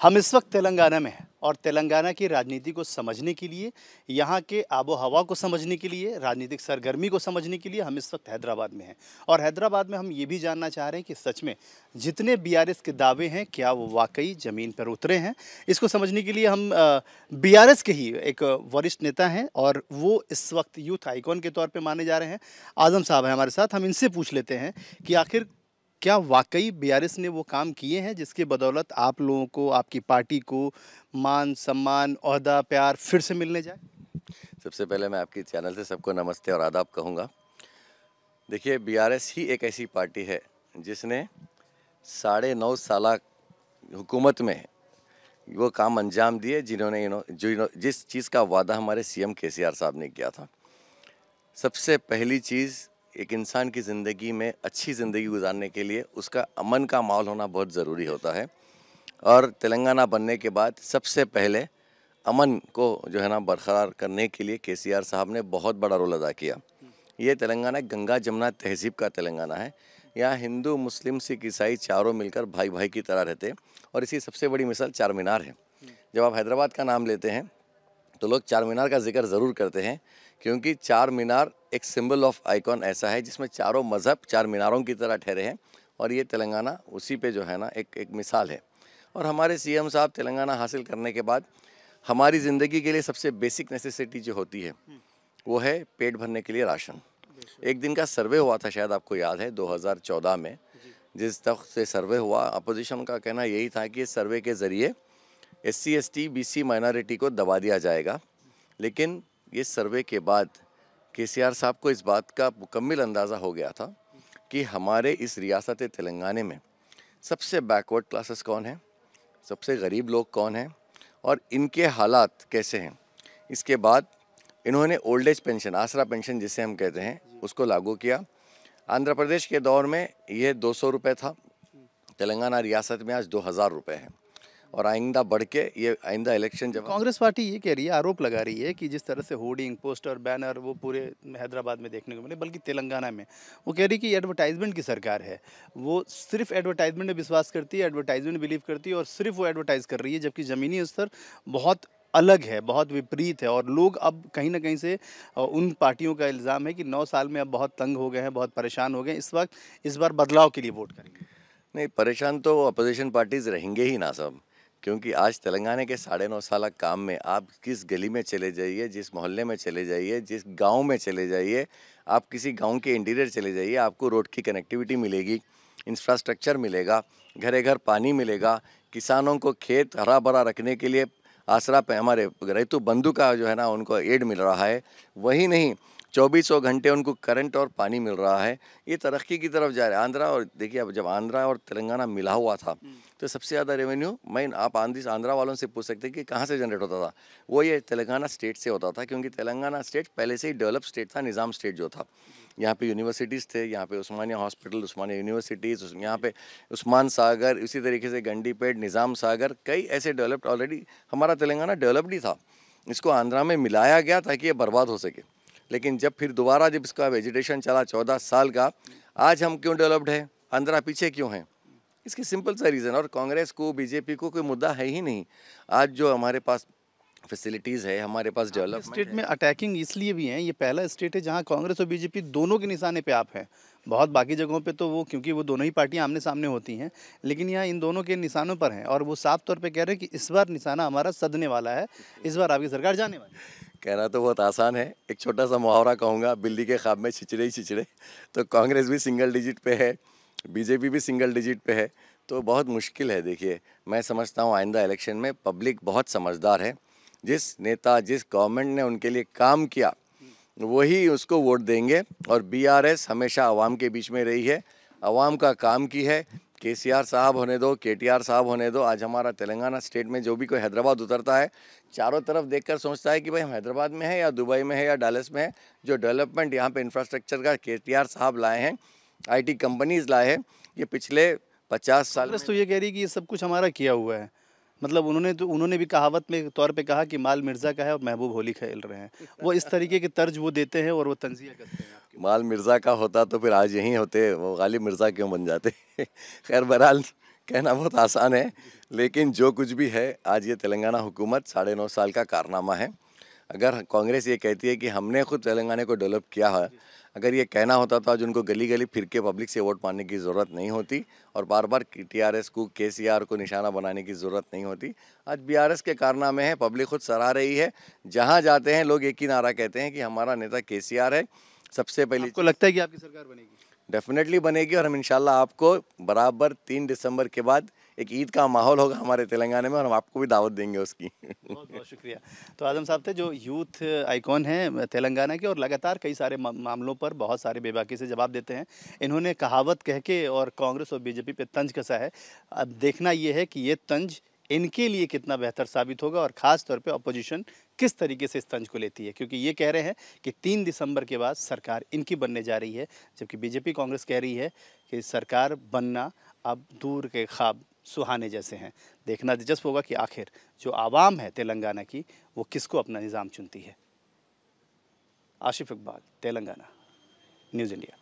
हम इस वक्त तेलंगाना में हैं और तेलंगाना की राजनीति को समझने के लिए, यहाँ के आबो हवा को समझने के लिए, राजनीतिक सरगर्मी को समझने के लिए हम इस वक्त हैदराबाद में हैं। और हैदराबाद में हम ये भी जानना चाह रहे हैं कि सच में जितने बीआरएस के दावे हैं, क्या वो वाकई ज़मीन पर उतरे हैं? इसको समझने के लिए हम बीआरएस के ही एक वरिष्ठ नेता हैं और वो इस वक्त यूथ आइकॉन के तौर पर माने जा रहे हैं। आज़म साहब हैं हमारे साथ, हम इनसे पूछ लेते हैं कि आखिर क्या वाकई बीआरएस ने वो काम किए हैं जिसके बदौलत आप लोगों को, आपकी पार्टी को मान, सम्मान अहदा प्यार फिर से मिलने जाए? सबसे पहले मैं आपकी चैनल से सबको नमस्ते और आदाब कहूँगा। देखिए, बीआरएस ही एक ऐसी पार्टी है जिसने साढ़े नौ साल हुकूमत में वो काम अंजाम दिए जिन्होंने जो जिस चीज़ का वादा हमारे सीएम केसीआर साहब ने किया था। सबसे पहली चीज़ एक इंसान की ज़िंदगी में अच्छी ज़िंदगी गुजारने के लिए उसका अमन का माहौल होना बहुत ज़रूरी होता है। और तेलंगाना बनने के बाद सबसे पहले अमन को जो है ना बरकरार करने के लिए के साहब ने बहुत बड़ा रोल अदा किया। ये तेलंगाना गंगा जमुना तहजीब का तेलंगाना है। यहाँ हिंदू, मुस्लिम, सिख, ईसाई चारों मिलकर भाई भाई की तरह रहते और इसी सबसे बड़ी मिसाल चार मीनार है। जब आप हैदराबाद का नाम लेते हैं तो लोग चार मीनार का ज़िक्र ज़रूर करते हैं। क्योंकि चार मीनार एक सिंबल ऑफ़ आइकॉन ऐसा है जिसमें चारों मज़हब चार मीनारों की तरह ठहरे हैं और ये तेलंगाना उसी पे जो है ना एक एक मिसाल है। और हमारे सीएम साहब तेलंगाना हासिल करने के बाद हमारी ज़िंदगी के लिए सबसे बेसिक नेसेसिटी जो होती है वो है पेट भरने के लिए राशन। एक दिन का सर्वे हुआ था शायद आपको याद है 2014 में जिस तक से सर्वे हुआ अपोजिशन का कहना यही था कि इस सर्वे के ज़रिए S C S T B C minority को दबा दिया जाएगा। लेकिन ये सर्वे के बाद के साहब को इस बात का मुकम्मल अंदाज़ा हो गया था कि हमारे इस रियासत तेलंगाना में सबसे बैकवर्ड क्लासेस कौन हैं, सबसे गरीब लोग कौन हैं और इनके हालात कैसे हैं। इसके बाद इन्होंने old age pension Aasara pension जिसे हम कहते हैं, उसको लागू किया। आंध्र प्रदेश के दौर में ये दो सौ था, तेलंगाना रियासत में आज दो हज़ार रुपये है। और आइंदा बढ़ के ये आइंदा इलेक्शन जब कांग्रेस पार्टी ये कह रही है आरोप लगा रही है कि जिस तरह से होर्डिंग पोस्टर बैनर वो पूरे हैदराबाद में देखने को मिले बल्कि तेलंगाना में। वो कह रही है कि एडवर्टाइजमेंट की सरकार है। वो सिर्फ़ एडवर्टाइजमेंट में विश्वास करती है एडवर्टाइजमेंट बिलीव करती है और सिर्फ़ वो एडवर्टाइज कर रही है जबकि ज़मीनी स्तर बहुत अलग है बहुत विपरीत है। और लोग अब कहीं ना कहीं से उन पार्टियों का इल्ज़ाम है कि नौ साल में अब बहुत तंग हो गए हैं बहुत परेशान हो गए इस वक्त इस बार बदलाव के लिए वोट करेंगे। नहीं परेशान तो अपोजिशन पार्टीज़ रहेंगे ही ना सब। क्योंकि आज तेलंगाना के साढ़े नौ साल काम में आप किस गली में चले जाइए, जिस मोहल्ले में चले जाइए, जिस गाँव में चले जाइए, आप किसी गाँव के इंटीरियर चले जाइए, आपको रोड की कनेक्टिविटी मिलेगी, इंफ्रास्ट्रक्चर मिलेगा घरे घर पानी मिलेगा, किसानों को खेत हरा भरा रखने के लिए आसरा पे हमारे रैतु बंधु का जो है ना, उनको एड मिल रहा है। वही नहीं, चौबीसों घंटे उनको करंट और पानी मिल रहा है। ये तरक्की की तरफ़ जा रहा है। आंध्रा और देखिए, अब जब आंध्रा और तेलंगाना मिला हुआ था तो सबसे ज़्यादा रेवेन्यू मैं आप आंधी आंध्रा वालों से पूछ सकते हैं कि कहाँ से जनरेट होता था। वो ये तेलंगाना स्टेट से होता था, क्योंकि तेलंगाना स्टेट पहले से ही डेवलप स्टेट था, निज़ाम स्टेट जो था। यहाँ पे यूनिवर्सिटीज़ थे, यहाँ पे उस्मानिया हॉस्पिटल उस्मानिया यूनिवर्सिटीज़ यहाँ पे उस्मान सागर, इसी तरीके से गंडीपेट, निज़ाम सागर, कई ऐसे डेवलप्ड ऑलरेडी हमारा तेलंगाना डेवलप्ड ही था। इसको आंध्रा में मिलाया गया ताकि ये बर्बाद हो सके। लेकिन जब फिर दोबारा जब इसका वेजिटेशन चला चौदह साल का, आज हम क्यों डेवलप्ड है? आंध्रा पीछे क्यों हैं? इसकी सिंपल सा रीज़न और कांग्रेस को बीजेपी को कोई मुद्दा है ही नहीं। आज जो हमारे पास फैसिलिटीज़ है हमारे पास डेवलप स्टेट में अटैकिंग इसलिए भी हैं ये पहला स्टेट है जहाँ कांग्रेस और बीजेपी दोनों के निशाने पे आप हैं। बहुत बाकी जगहों पे तो वो क्योंकि वो दोनों ही पार्टियाँ आमने सामने होती हैं लेकिन यहाँ इन दोनों के निशानों पर हैं और वो साफ़ तौर पे कह रहे हैं कि इस बार निशाना हमारा सदने वाला है इस बार आपकी सरकार जाने वाली कहना तो बहुत आसान है एक छोटा सा मुहावरा कहूँगा बिल्ली के ख्वाब में छिचड़े ही छिचड़े तो कांग्रेस भी सिंगल डिजिट पे है। बीजेपी भी सिंगल डिजिट पे है तो बहुत मुश्किल है, देखिए। मैं समझता हूँ आइंदा इलेक्शन में पब्लिक बहुत समझदार है। जिस नेता, जिस गवर्नमेंट ने उनके लिए काम किया, वही उसको वोट देंगे और बीआरएस हमेशा आवाम के बीच में रही है। आवाम का काम की है। के साहब होने दो के साहब होने दो, आज हमारा तेलंगाना स्टेट में जो भी कोई हैदराबाद उतरता है, चारों तरफ़ देखकर सोचता है कि भाई हम हैदराबाद में है या दुबई में है या डालस में है, जो डेवलपमेंट यहाँ पे इंफ्रास्ट्रक्चर का के साहब लाए हैं आईटी कंपनीज़ लाए हैं ये पिछले पचास साल तो ये कह रही कि ये सब कुछ हमारा किया हुआ है। मतलब उन्होंने तो उन्होंने भी कहावत में तौर पे कहा कि माल मिर्ज़ा का है और महबूब होली खेल रहे हैं। वो इस तरीके के तर्ज वो देते हैं और वो तंजिया करते हैं माल मिर्ज़ा का होता तो फिर आज यहीं होते वो गालिब मिर्ज़ा क्यों बन जाते? खैर बहरहाल कहना बहुत आसान है लेकिन जो कुछ भी है आज ये तेलंगाना हुकूमत साढ़े नौ साल का कारनामा है। अगर कांग्रेस ये कहती है कि हमने खुद तेलंगाना को डेवलप किया है अगर ये कहना होता तो आज उनको गली गली फिर के पब्लिक से वोट मांगने की ज़रूरत नहीं होती और बार बार टी आर एस को के सी आर को निशाना बनाने की ज़रूरत नहीं होती आज बी आर एस के कारनामे हैं पब्लिक खुद सराह रही है। जहाँ जाते हैं लोग एक ही नारा कहते हैं कि हमारा नेता के सी आर है। सबसे पहले आपको लगता है कि आपकी सरकार बनेगी? डेफिनेटली बनेगी और हम इंशाल्लाह आपको बराबर तीन दिसंबर के बाद एक ईद का माहौल होगा हमारे तेलंगाना में और हम आपको भी दावत देंगे उसकी। बहुत बहुत शुक्रिया। तो आज़म साहब थे जो यूथ आइकॉन हैं तेलंगाना के और लगातार कई सारे मामलों पर बहुत सारे बेबाकी से जवाब देते हैं। इन्होंने कहावत कह के और कांग्रेस और बीजेपी पे तंज कसा है। अब देखना ये है कि ये तंज इनके लिए कितना बेहतर साबित होगा और ख़ास तौर पे अपोजिशन किस तरीके से इस तंज को लेती है? क्योंकि ये कह रहे हैं कि तीन दिसंबर के बाद सरकार इनकी बनने जा रही है, जबकि बीजेपी कांग्रेस कह रही है कि सरकार बनना अब दूर के ख्वाब सुहाने जैसे हैं। देखना दिलचस्प होगा कि आखिर जो आवाम है तेलंगाना की, वो किसको अपना निज़ाम चुनती है? Asif Iqbal, Telangana, news India.